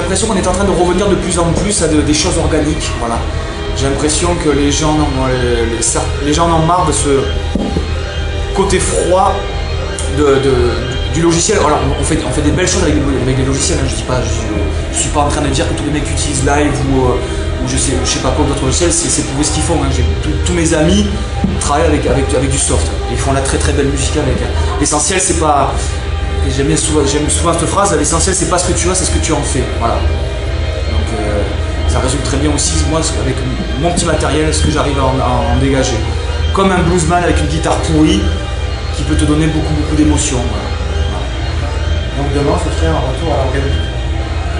l'impression qu'on est en train de revenir de plus en plus à de- des choses organiques. Voilà. J'ai l'impression que les gens, les, gens en ont marre de ce côté froid du logiciel. Alors, on fait, des belles choses avec, avec des logiciels. hein, je dis pas, je, suis pas en train de dire que tous les mecs utilisent Live ou, euh, je sais, je sais pas quoi d'autres logiciels. C'est pour ce qu'ils font. hein. J'ai- tous- mes amis travaillent avec, avec, avec du soft. Ils font la très très belle musique avec. hein. L'essentiel, c'est pas. Et J'aime souvent, cette phrase. L'essentiel, c'est pas ce que tu as, c'est ce que tu en fais. Voilà. Donc euh, ça résume très bien aussi, moi, avec mon petit matériel, ce que j'arrive à, en- à en dégager. Comme un bluesman avec une guitare pourrie qui peut te donner beaucoup, beaucoup d'émotions. voilà. Donc demain, ce serait un retour à l'organique.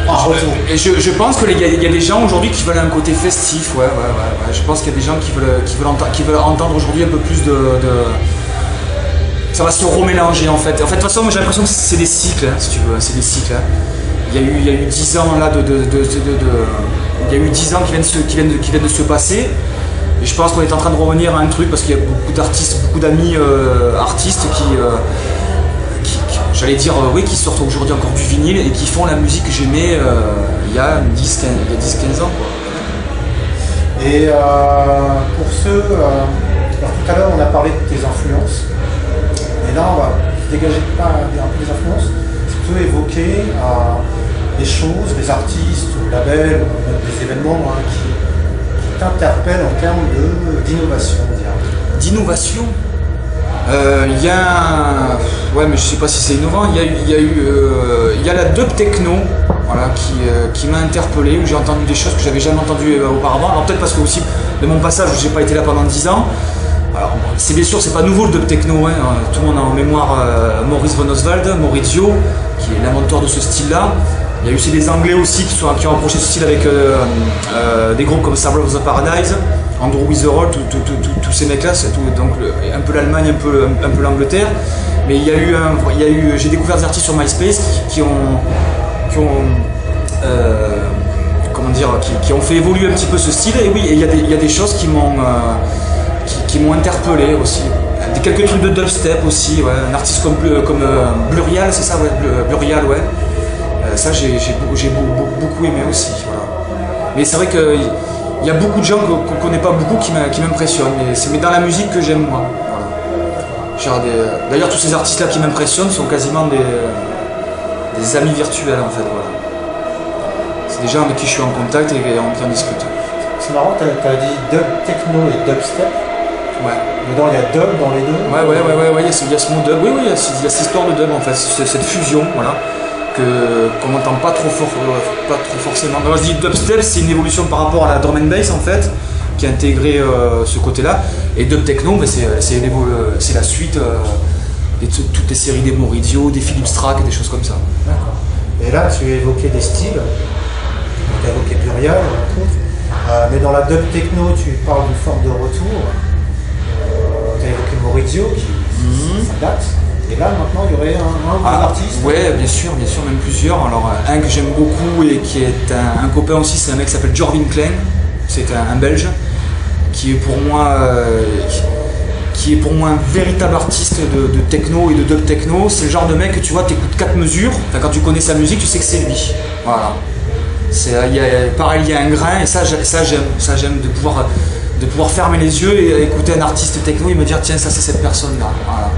Un retour. Et je, je pense qu'il y, y a des gens aujourd'hui qui veulent un côté festif, ouais, ouais, ouais, ouais. Je pense qu'il y a des gens qui veulent, qui veulent, enta- qui veulent entendre aujourd'hui un peu plus de, de- Ça va se remélanger en fait. En fait, de toute façon, j'ai l'impression que c'est des cycles, hein, si tu veux, c'est des cycles. hein. Il y a eu, y a eu 10 ans là y a eu 10 ans qui viennent, qui, viennent qui viennent de se passer. Et je pense qu'on est en train de revenir à un truc parce qu'il y a beaucoup d'artistes, beaucoup d'amis euh, artistes qui, euh, qui- j'allais dire, euh, oui, qui sortent aujourd'hui encore du vinyle et qui font la musique que j'aimais il y a 10, 15, il y a 10, 15 ans. Et pour ceux. alors tout à l'heure, on a parlé de tes influences. Et là, on va dégager pas un des influences. C'est plutôt évoquer euh, des choses, des artistes, ou labels, des événements hein, qui, qui t'interpellent en termes d'innovation. D'innovation? Euh, Il y a Ouais, mais je sais pas si c'est innovant. Il y a, eu- il y a eu. euh, la dub techno. Voilà, qui, qui m'a interpellé, où j'ai entendu des choses que j'avais jamais entendues auparavant. Alors peut-être parce que aussi de mon passage où j'ai pas été là pendant 10 ans. Alors c'est bien sûr c'est pas nouveau le dub techno, hein. tout le monde a en mémoire euh, Maurice von Oswald, Maurizio, qui est l'inventeur de ce style-là. Il y a eu aussi des Anglais aussi qui, sont, qui ont approché ce style avec euh, euh, des groupes comme Sabre of the Paradise, Andrew Witherall, tous ces mecs-là, donc un peu l'Allemagne, un peu, l'Angleterre. Mais il y a eu, un- il y a eu j'ai découvert des artistes sur MySpace qui, ont, comment dire, qui, ont fait évoluer un petit peu ce style. Et oui, il y, a des- choses qui m'ont qui, m'ont interpellé aussi. Des- Quelques trucs de dubstep aussi, un artiste comme, comme euh, Blurial, c'est ça, Blurial, ouais. Euh, ça, j'ai j'ai beau- j'ai beau- beau- beaucoup aimé aussi. Mais c'est vrai qu'il y a beaucoup de gens qu'on qu'on connaît pas beaucoup qui m'impressionnent. Mais c'est dans la musique que j'aime moi. D'ailleurs, tous ces artistes-là qui m'impressionnent sont quasiment des, amis virtuels en fait. C'est des gens avec qui je suis en contact et, on qui en discute. C'est marrant, tu as, dit dub techno et dubstep. Ouais. Dedans, il y a dub dans les deux. Ouais, ouais, ouais, ouais, ouais, il y a ce- mot dub. Oui, oui, il y a, cette histoire de dub en fait, cette fusion, voilà, que qu'on n'entend pas trop fort, euh, pas trop forcément. Quand je dis dubstep, c'est une évolution par rapport à la drum and bass en fait, qui a intégré euh, ce côté-là. Et dub techno, ben, c'est euh, c'est la suite euh, de toutes les séries des Maurizio, des Philippe Strack et des choses comme ça. D'accord. Et là, tu as évoqué des styles. Tu as évoqué Burial. Euh, mais dans la dub techno, tu parles d'une forme de retour. Maurizio, qui ça date. Et là, maintenant, il y aurait un, Ah, artistes. Ouais, bien sûr, bien sûr, même plusieurs. Alors, un que j'aime beaucoup et qui est un, un copain aussi, c'est un mec qui s'appelle Jorvin Klein. C'est un, un Belge qui est pour moi, euh, qui, qui est pour moi un véritable artiste de, de techno et de dub techno. C'est le genre de mec que tu vois, t'écoutes quatre mesures. Enfin, quand tu connais sa musique, tu sais que c'est lui. Voilà. C'est, il y a, pareil, il y a un grain et ça, ça j'aime. Ça j'aime de pouvoir, de pouvoir fermer les yeux et écouter un artiste techno et me dire tiens ça c'est cette personne là. Voilà.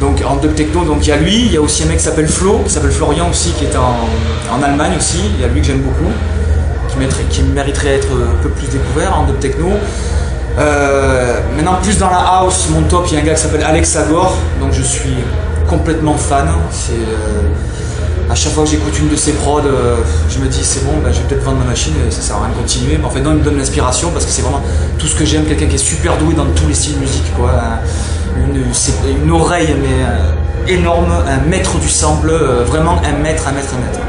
Donc en dub techno, donc il y a lui, il y a aussi un mec qui s'appelle Flo, qui s'appelle Florian aussi, qui est en, en Allemagne aussi, il y a lui que j'aime beaucoup, qui mériterait, qui d'être un peu plus découvert en dub techno. Euh, maintenant plus dans la house, mon top, il y a un gars qui s'appelle Alex Agor, donc je suis complètement fan. C'est euh, chaque fois que j'écoute une de ses prods, euh, je me dis c'est bon, ben, je vais peut-être vendre ma machine et ça sert à rien de continuer. Mais en fait non, il me donne l'inspiration parce que c'est vraiment tout ce que j'aime, quelqu'un qui est super doué dans tous les styles de musique, quoi. Une, c'est une oreille mais euh, énorme, un maître du sample, euh, vraiment un maître, un maître, un maître.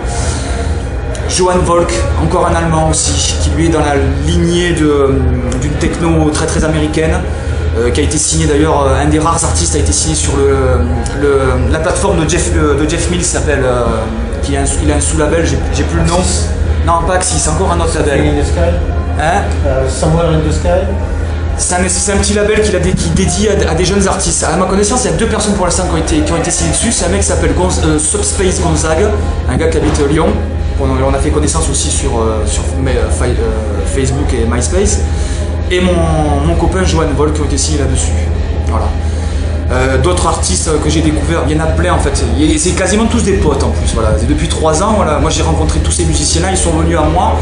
Johan Volk, encore un Allemand aussi, qui lui est dans la lignée d'une techno très très américaine, euh, qui a été signé d'ailleurs, euh, un des rares artistes a été signé sur le, le- la plateforme de Jeff, de Jeff Mills, s'appelle, euh, qui a un, il a un sous-label, j'ai plus le nom. Non, pas Axis, c'est encore un autre label. in the Sky. Hein Euh, Somewhere in the Sky. c'est un, un petit label qu'il a dé- qui dédie à, à des jeunes artistes. À ma connaissance, il y a deux personnes pour l'instant qui ont été, qui ont été signées dessus. C'est un mec qui s'appelle Gonz- euh, Subspace Gonzague, un gars qui habite Lyon. on a fait connaissance aussi sur, sur Facebook et MySpace. Et mon, copain Johan Vol qui ont été là-dessus. Voilà. d'autres artistes que j'ai découverts, il y en a plein en fait. C'est quasiment tous des potes en plus. Voilà. depuis trois ans, voilà. moi j'ai rencontré tous ces musiciens-là, ils sont venus à moi.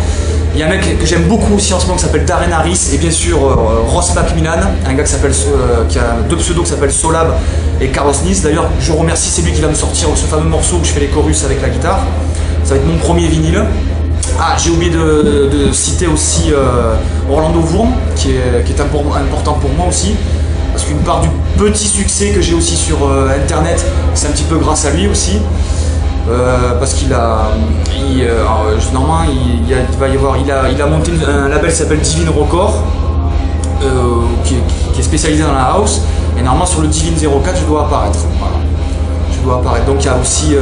Il y a un mec que j'aime beaucoup aussi en ce moment qui s'appelle Darren Harris et bien sûr euh, Ross Macmillan, un gars qui, euh, qui a deux pseudos qui s'appellent Solab et Carlos Nice. D'ailleurs, je remercie, c'est lui qui va me sortir ce fameux morceau où je fais les chorus avec la guitare. Ça va être mon premier vinyle. Ah, j'ai oublié de, citer aussi euh, Orlando Vourne, qui est, important pour moi aussi. Parce qu'une part du petit succès que j'ai aussi sur internet, c'est un petit peu grâce à lui aussi. Euh, parce qu'il a, euh, normalement, il, va y avoir, il a, monté un label qui s'appelle Divine Record, euh, qui, est spécialisé dans la house. Et normalement, sur le Divine 04, je dois apparaître. Je dois apparaître. Donc il y a aussi,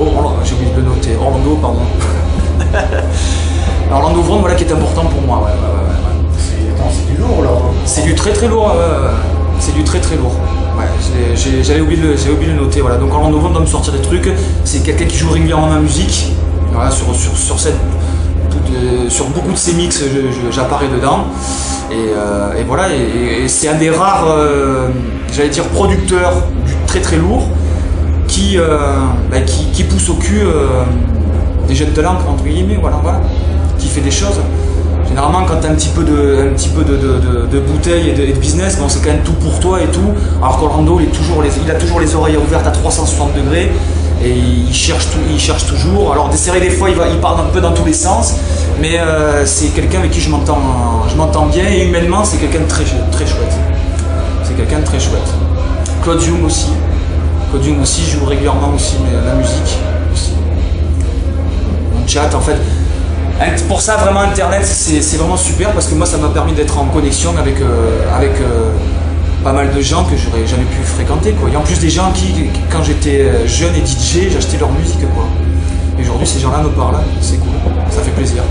oh, j'ai oublié de le noter, Orlando, pardon. Orlando Vroom, voilà, qui est important pour moi. c'est du lourd là. C'est du très très lourd. c'est du très très lourd. Ouais, j'avais oublié, de le noter. Voilà. Donc en novembre, doit me sortir des trucs. C'est quelqu'un qui joue régulièrement ma musique. Voilà, sur, sur, sur, cette, sur beaucoup de ses mix, j'apparais dedans. Et, euh, et, voilà, et, c'est un des rares, euh, j'allais dire, producteurs du très très lourd qui, euh, bah, qui, qui, pousse au cul des jeunes talents, entre guillemets, voilà, voilà, qui fait des choses. Généralement, quand tu as un petit peu de, un petit peu de, de, bouteille et de, business, bon, c'est quand même tout pour toi et tout. Alors qu'Orlando, il, toujours il a toujours les oreilles ouvertes à 360 degrés et il cherche, il cherche toujours. Alors, des séries, des fois, il, va, il part un peu dans tous les sens, mais euh, c'est quelqu'un avec qui je m'entends, bien et humainement, c'est quelqu'un de très, très chouette. C'est quelqu'un de très chouette. Claude Jung aussi. Claude Jung aussi joue régulièrement aussi mais la musique. Chat, en fait, pour ça, vraiment, Internet, c'est vraiment super parce que moi, ça m'a permis d'être en connexion avec, euh, avec euh, pas mal de gens que j'aurais jamais pu fréquenter. Quoi. Et en plus, des gens qui, quand j'étais euh, jeune et DJ, j'achetais leur musique. Quoi. Et aujourd'hui, ces gens-là me parlent, c'est cool, ça fait plaisir.